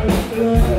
goes through.